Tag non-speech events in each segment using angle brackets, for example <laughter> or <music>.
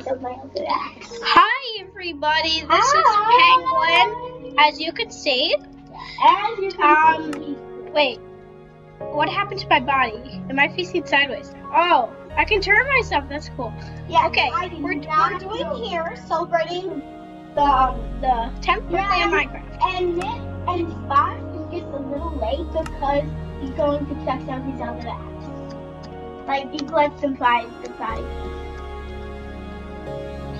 Hi, everybody. This Hi. is Penguin. As you can see, And you can Um, see- wait. What happened to my body? Am I facing sideways? Oh, I can turn myself. That's cool. yeah, okay, we're- we're doing know. here celebrating the um, the 10th birthday of Minecraft. And Nick and Spot is just a little late because he's going to check out his other apps. Like he collects some prize surprise.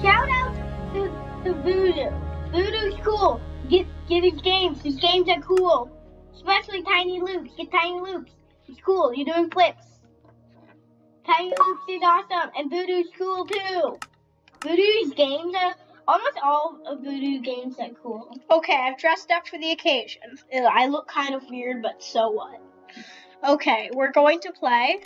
Shout out to, to Voodoo. Voodoo's cool. Get get his games. His games are cool. Especially Tiny Loops. Get Tiny Loops. It's cool. You're doing flips. Tiny Loops is awesome. And Voodoo's cool too. Voodoo's games are almost all of Voodoo games are cool. Okay, I've dressed up for the occasion. I look kind of weird, but so what? Okay, we're going to play.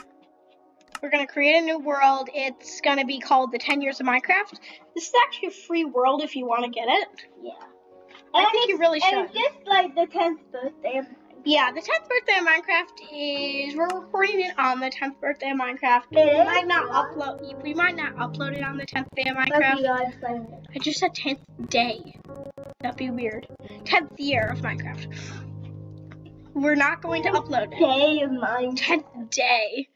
We're going to create a new world. It's going to be called the 10 Years of Minecraft. This is actually a free world if you want to get it. Yeah. I And think you really should. it's just like the 10th birthday of Yeah, the 10th birthday of Minecraft is we're recording it on the 10th birthday of Minecraft. It We might not upload. We might not upload it on the 10th day of Minecraft. be odd fun. I just said 10th day. That'd be weird. 10th year of Minecraft. We're not going to upload it. Day of mine. 10th day.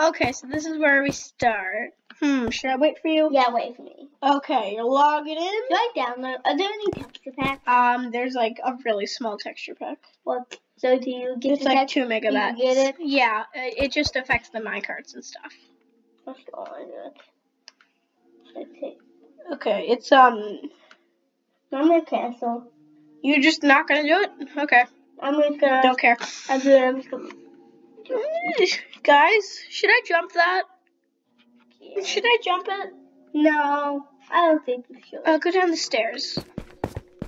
Okay, so this is where we start. Hmm, should I wait for you? Yeah, wait for me. Okay, you're logging in. Should I download? Are there any texture packs? Um, there's like a really small texture pack. What? So do you get It's like text- two megabytes. get it? Yeah, it just affects the minecarts and stuff. Let's go on it. Okay, it's um, I'm gonna cancel. you're just not gonna do it. Okay, I'm just gonna. don't care. I'm just gonna. Guys, should I jump that? Should I jump it? No, I don't think you should. I'll go down the stairs.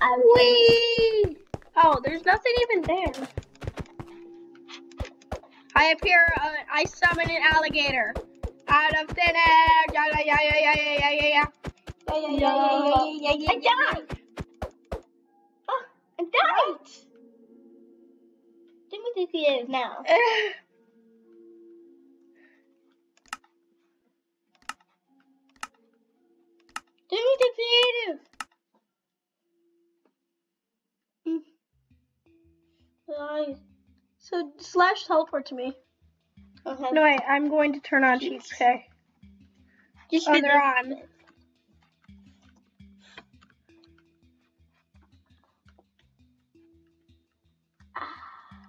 I. Whee! Oh, there's nothing even there. I appear, uh, I summon an alligator out of thin air. Yeah, yeah, yeah, yeah, yeah, yeah, yeah, yeah. Yeah, yeah, yeah, yeah, yeah, yeah, yeah, I yeah. died. Oh, I died. Timothy Creative now. Timothy Creative. Guys. So slash teleport to me. Okay. No, wait, I'm going to turn on cheat pay. just Oh, they're on.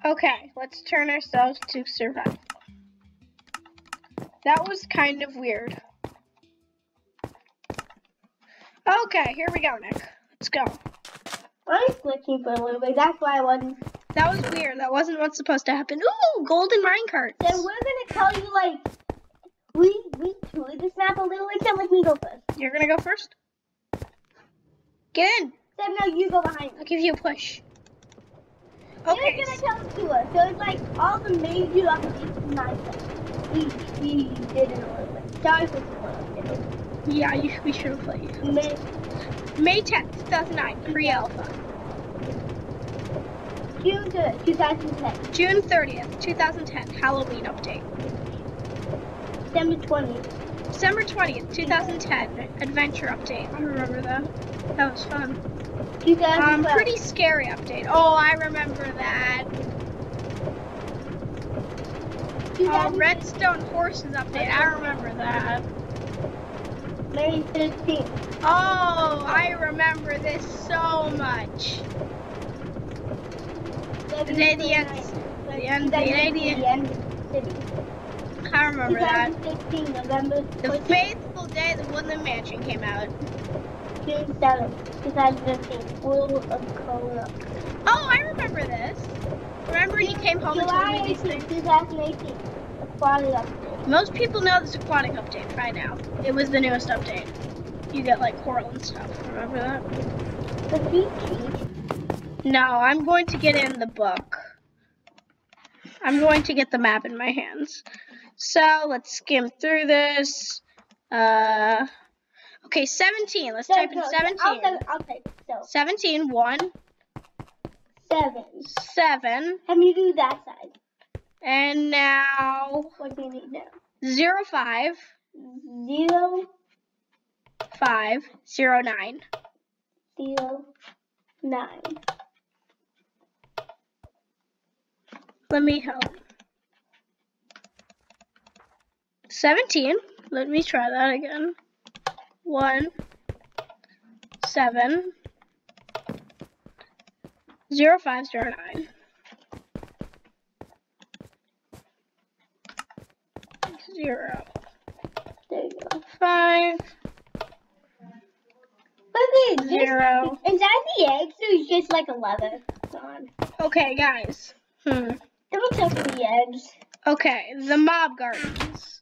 Okay, let's turn ourselves to survival. That was kind of weird. Okay, here we go, Nick. Let's go. I was glitching for a little bit. That's why I wasn't. That was weird. That wasn't what's supposed to happen. Ooh, golden minecarts. Then we're gonna tell you like we we toured this map a little. Except let me go first. You're gonna go first? Get in. Except no, you go behind me. I'll give you a push. Okay. You're gonna tell us to us. So it's like all the major updates in Minecraft. We we did it a little bit. Sorry for the spoiling Yeah, you, we should have played. May- May 10th, 2009, pre-alpha. June to 2010. June 30th, 2010, Halloween update. December 20th. December 20th, 2010, adventure update. I remember that. That was fun. 2012. Um, pretty scary update. Oh, I remember that. Oh, redstone horses update. I remember that. May 13th. Oh, I remember this so much. The day the end, the end, the day the end. The of the city. I remember that. 2016, November The 14th, faithful day the Woodland Mansion came out. June 7th, 2015. World of Color. Oh, I remember this. Remember he came home and told me these 18th, things? 2018. Aquatic update. Most people know this aquatic update by now. It was the newest update. You get like coral and stuff. Remember that? The beach. No, I'm going to get in the book. I'm going to get the map in my hands. So let's skim through this. Uh, okay, 17. Let's type in No, no, 17. I'll, I'll type. So, 17, 1, 7. 7, Have you do that side? And now What do you need now? 0, 5, Zero, five zero nine. Zero nine. Let me help. 17. Let me try that again. 1, 7, 0, 5, 9. 0, There you go. 5, Look at this. 0. Is that the eggs just like 11? On. Okay, guys. Hmm. Double check the eggs. Okay, the mob gardens.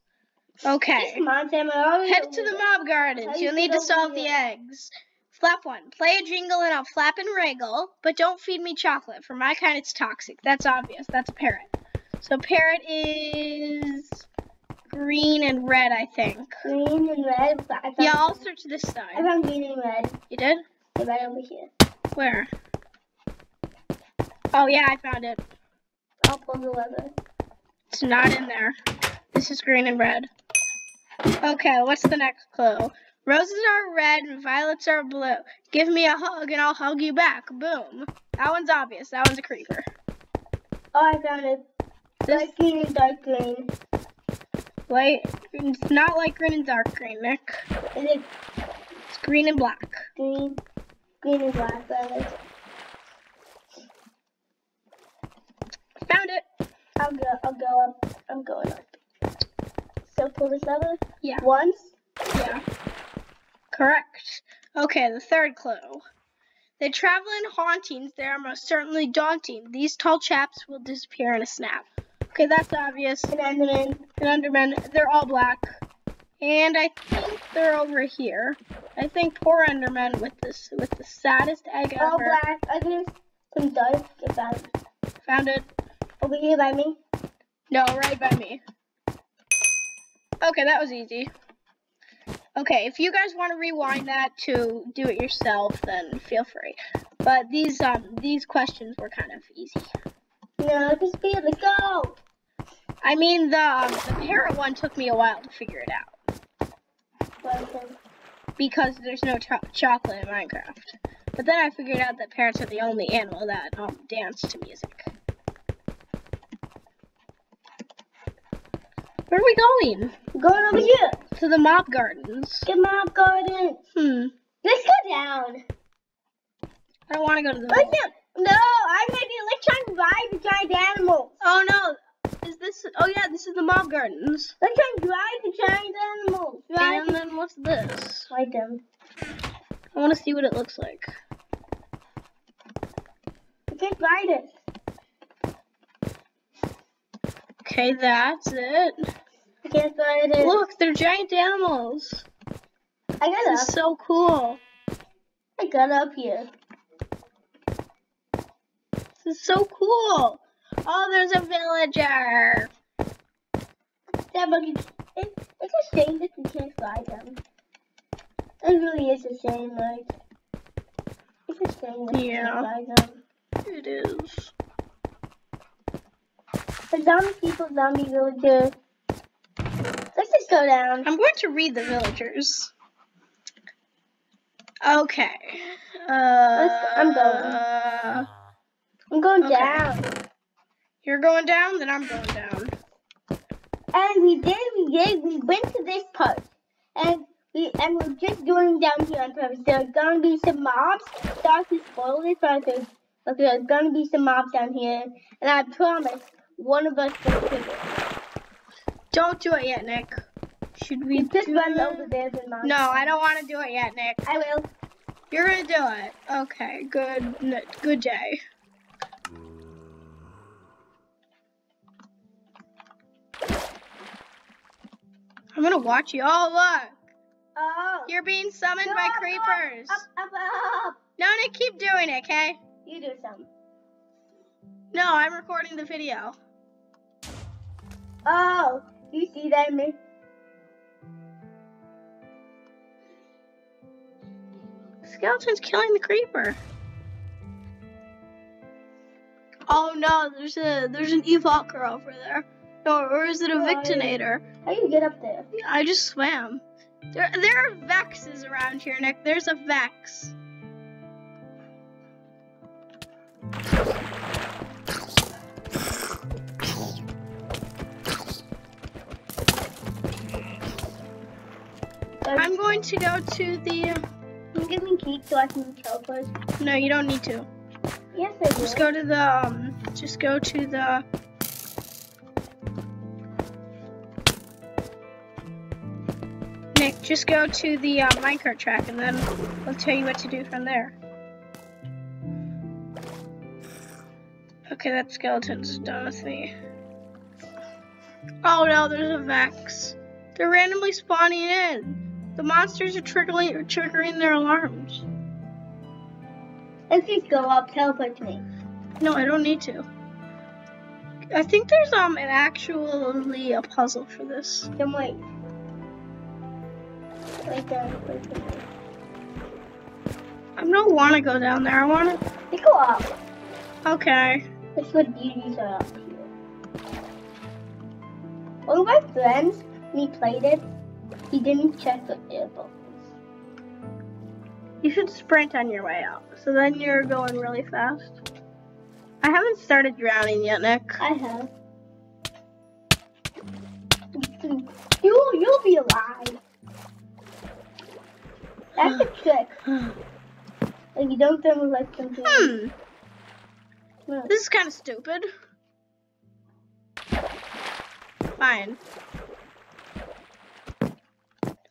Okay. Come on, Sam. I already Head to the mob gardens. You'll need to solve the eggs. Flap one. Play a jingle and I'll flap and wriggle, but don't feed me chocolate. For my kind, it's toxic. That's obvious. That's a parrot. So parrot is green and red, I think. green and red. but I found, Yeah, I'll search this side. I found green and red. You did? Right over here. Where? Oh yeah, I found it. I'll pull the lever. It's not in there. This is green and red. Okay, what's the next clue? Roses are red and violets are blue. Give me a hug and I'll hug you back. Boom. That one's obvious. That one's a creeper. Oh, I found it. This Light green and dark green. light, it's not light green and dark green, Nick. Is it It's green and black. green? Green and black, rather. Found it. I'll go. I'll go up. I'm going up. So pull this lever Yeah. once. Yeah. Correct. Okay, the third clue. They travel in hauntings. They are most certainly daunting. These tall chaps will disappear in a snap. Okay, that's obvious. And Enderman. And Endermen, they're all black. And I think they're over here. I think poor Enderman with this with the saddest egg All ever. black. I can some back. Found it. Over here by me. No, right by me. Okay, that was easy. Okay, if you guys want to rewind that to do it yourself, then feel free. But these um these questions were kind of easy. No, just be able to go. I mean the um, the parrot one took me a while to figure it out because there's no cho- chocolate in Minecraft. But then I figured out that parrots are the only animal that um dance to music. Where are we going? Going over here. To the mob gardens. Get mob garden. Hmm. Let's go down. I don't want to go to the. Let's go. No, I'm gonna do. Let's try and ride the giant animals. Oh no! Is this? Oh yeah, this is the mob gardens. Let's try and ride the giant animals. Ride And then what's this? Ride them. I want to see what it looks like. Just ride it. Okay, that's it. I can't ride it. Look, they're giant animals. I got This up. is so cool. I got up here. This is so cool. Oh, there's a villager. But you, it, it's a shame that you can't ride them. It really is a shame, like. It's a shame that you Yeah. can't ride them. It is. The zombie people, zombie villager. Let's just go down. I'm going to read the villagers. Okay. Uh, I'm going. Uh, I'm going Okay. down. you're going down, then I'm going down. And we did, we did, we went to this part. And we and we're just going down here on purpose. There's gonna be some mobs. Sorry to spoil this, but there's, there's gonna be some mobs down here. And I promise, one of us will kill it. Don't do it yet, Nick. Should we We just run over there the. No, I don't want to do it yet, Nick. I will. You're gonna do it. Okay, good. Good day. I'm gonna watch you. Oh, look. Oh. You're being summoned by No, creepers. Up, up, up. No, Nick, keep doing it, okay? You do some. No, I'm recording the video. Oh, you see that, me? Skeleton's killing the creeper. Oh no, there's a there's an evoker over there. Or, or is it a Oh, vindicator? How do you get up there? I just swam. There, there are Vexes around here, Nick. There's a Vex. I'm going to go to the. Can you give me cake so I can teleport? No, you don't need to. Yes, I will. Just go to the. Um, just go to the. Nick, just go to the uh, minecart track, and then I'll tell you what to do from there. Okay, that skeleton's done with me. Oh no, there's a Vex. They're randomly spawning in. The monsters are triggering, triggering their alarms. If you go up. Teleport to me. No, I don't need to. I think there's um an actually a puzzle for this. Then wait. Right there. Right there. I don't want to go down there. I want to. Go up. Okay. That's what beauties are up here. One of my friends, when he played it, he didn't check the air bubbles. You should sprint on your way out. So then you're going really fast. I haven't started drowning yet, Nick. I have. You, you'll be alive. That's a trick. <sighs> Like you don't thermal like something. Hmm. This is kind of stupid. Fine.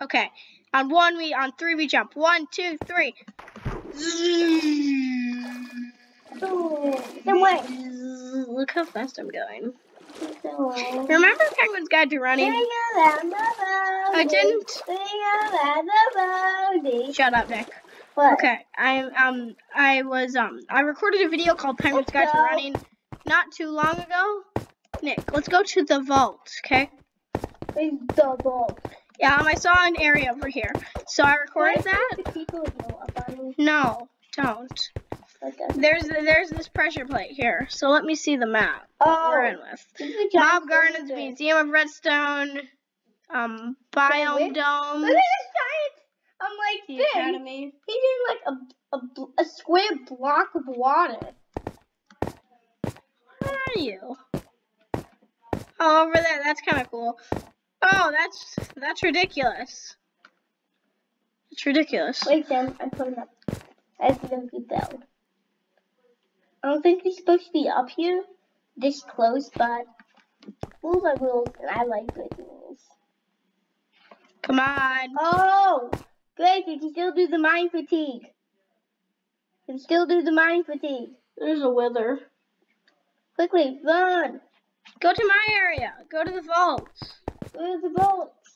Okay. On one we on three we jump. One, two, three. Then wait. Look how fast I'm going. Remember Penguin's Guide to Running? I didn't. Shut up, Nick. What? Okay, I um I was um I recorded a video called Penguin's Guide to. Running not too long ago. Nick, let's go to the vault, okay? It's double. Yeah, um, I saw an area over here, so I recorded that. The people know about. No, don't. Okay. There's there's this pressure plate here, so let me see the map. Oh, We're in with this is a giant Mob Gardens, cylinder. Museum of Redstone, um, Biome wait. Dome, Look at this giant. I'm like the this. Academy. He's in like a, a a square block of water. Where are you? Oh, over there. That's kind of cool. Oh, that's that's ridiculous. It's ridiculous. Wait, Sam, I put it up. I accidentally fell. I don't think he's supposed to be up here, this close, but rules are rules, and I like good rules. Come on. Oh, great! You can still do the mind fatigue. You can still do the mind fatigue. There's a wither. Quickly, run! Go to my area. Go to the vaults. Where's the bolts?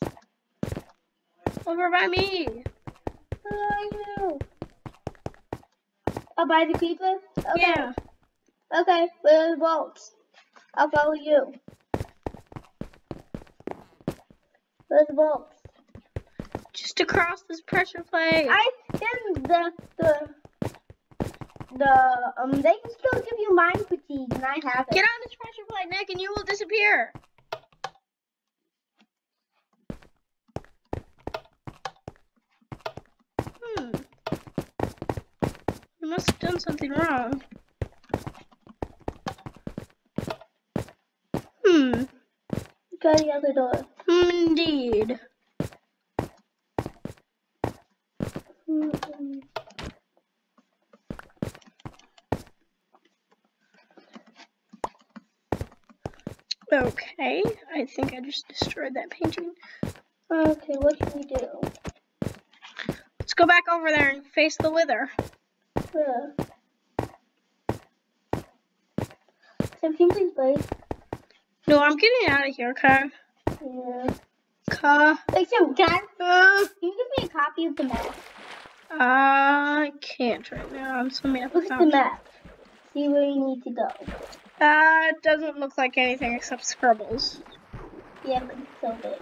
Over by me. Where are you? Oh, by the creeper? Okay. Yeah. Okay, where are the bolts? I'll follow you. Where's the bolts? Just across this pressure plate. I then the the the um they can still give you mind fatigue and I have it. Get on this pressure plate, Nick, and you will disappear. Hmm. I must have done something wrong. Hmm. Try the other door. Hmm, indeed. Mm-mm. Okay, I think I just destroyed that painting. Okay, what should we do? Let's go back over there and face the wither. Sam, can you please wait? No, I'm getting out of here, okay? Yeah. Ka. Wait, Sam, can I, Uh, can you give me a copy of the map? I can't right now. I'm swimming up Look at the map. See where you need to go. Uh, it doesn't look like anything except scribbles. Yeah, but it's so big.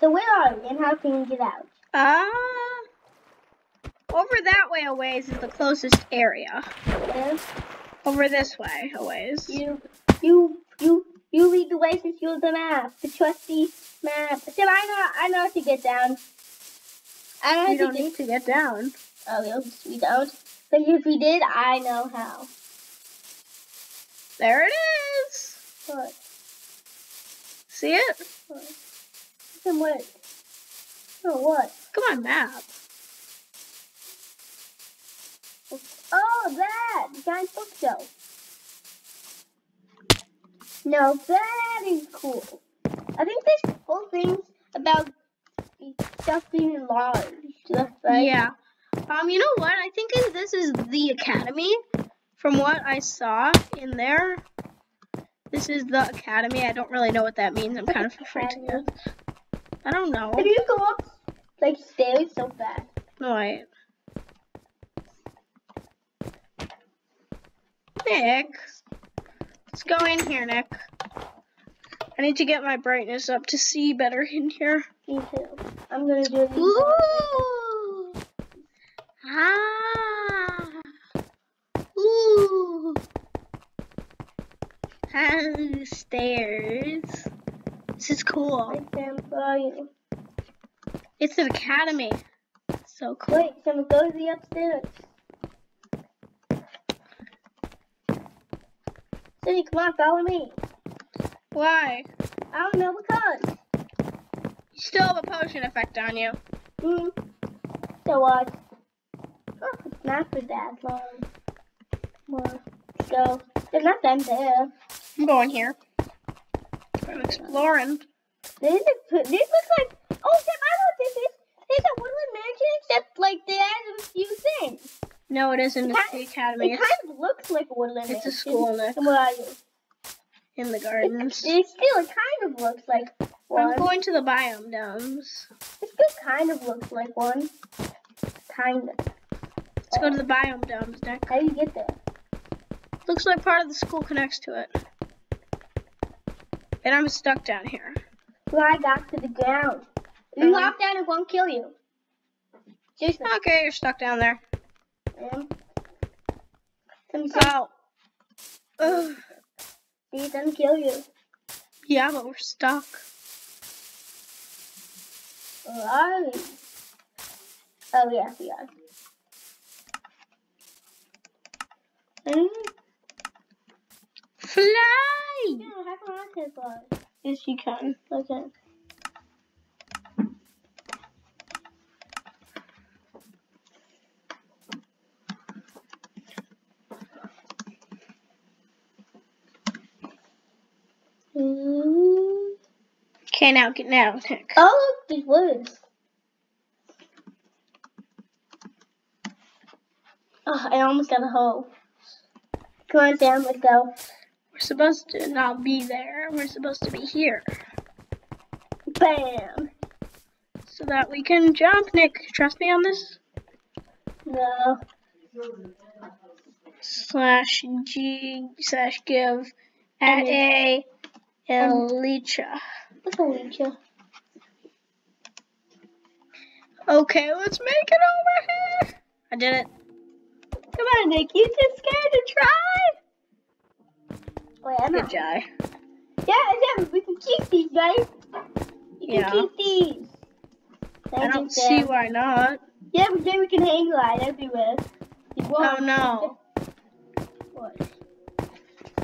So where are we and how can we get out? Uh, over that way a ways is the closest area. Over this way a ways. You, you, you, you lead the way since you're the map, the trusty map. Sam, I know, I know how to get down. I don't, We think don't need to get down. Oh, we don't. But if we did, I know how. There it is. What? See it? What? Then what? Oh, what? Come on, map. Oh, that! The giant bookshelf. No, that is cool. I think this whole thing's about stuff being enlarged. Stuff, right? Yeah. Um, you know what? I think is- this is the academy. From what I saw in there, this is the academy. I don't really know what that means. I'm kind of afraid to. I don't know. If you go up, like, stairs so fast. No, wait. Nick. Let's go in here, Nick. I need to get my brightness up to see better in here. Me too. I'm gonna do these. Ooh. Ah. Ooh. Ah, stairs. This is cool. Sam, where are you? It's an academy. So cool. Wait, Sam, go to the upstairs. Come on, follow me. Why? I don't know because. You still have a potion effect on you. Hmm. So what? Oh, it's not for that long. Well, so there's nothing there. I'm going here. I'm exploring. This is this looks like. Oh, Sam, I know this is. It's a woodland mansion, except like they added a few things. No, it isn't. It's the It academy. kind It's of looks like woodland It's a school, Nick. And where are you? in the gardens. It still kind of looks like one. I'm going to the biome domes. It still kind of looks like one. Kind of. Let's go to the biome domes, Nick. How do you get there? Looks like part of the school connects to it. And I'm stuck down here. Fly back to the ground. If you hop down, it won't kill you. Seriously. Okay, you're stuck down there. Say Oh. Ugh. it <sighs> doesn't kill you. Yeah, but we're stuck. Where are we? Oh, yeah, we are. Mm. Fly! No, I have a rocket ball. Yes, you can. Okay. Mm. Okay, now get now, Nick. <laughs> Oh, look, these words. Oh, I almost got a hole. Come on, Sam, let's go. We're supposed to not be there. We're supposed to be here. Bam. So that we can jump, Nick. Trust me on this. No. Slash G slash give at a Elytra. What's a leecher? Okay, let's make it over here. I did it. Come on, Nick. You too scared to try? Wait, I'm Good not. Yeah, yeah, we can keep these, guys. You Yeah. can keep these. I don't see why not. Yeah, but then we can hang glide everywhere. You Oh no. What?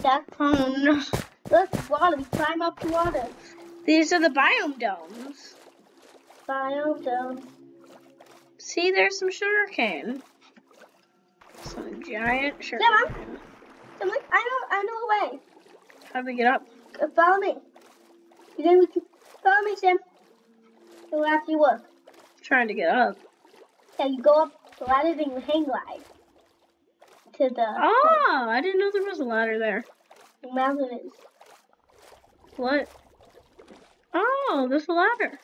Yeah. Oh no. Look, water. We climb up the water. These are the biome domes. Biome dome. See, there's some sugarcane. Some giant Sam, sugarcane. Sam, look, I know, I know a way. How do we get up? Uh, Follow me. You then we can follow me, Sam. It will you work. trying to get up. Yeah, you go up the ladder, then you hang glide to the Oh, I didn't know there was a ladder there. the mountain is. What? Oh, there's a ladder.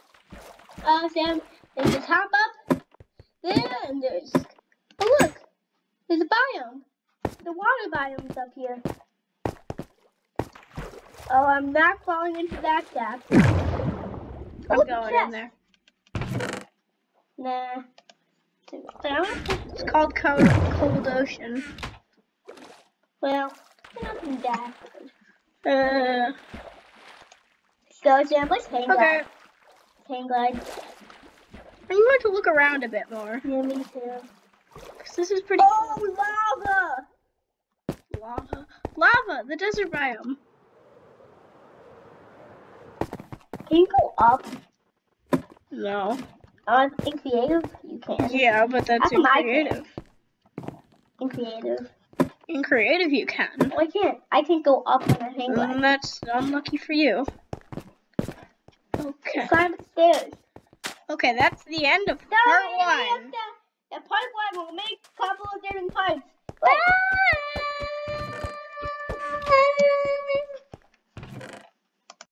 Uh, Sam, then just hop up there, and there's. Oh look, there's a biome. The water biome's up here. Oh, I'm not falling into that gap. I'm Oh, going in there. Nah. It's called Cold, Cold Ocean. Well, nothing that good. Uh, So, Sam, let's hang okay. glide. Hang glide. I'm going to look around a bit more. Yeah, me too. 'cause this is pretty Oh, lava! lava. Lava, the desert biome. Can you go up No. Oh, on in creative? You can. Yeah, but that's in creative. In creative. In creative, you can. Well, I can't. I can't go up on a hang And glide. Mm, that's unlucky for you. Okay. Climb the stairs. Okay, that's the end of part one. Yeah, part one. will make a couple of different parts.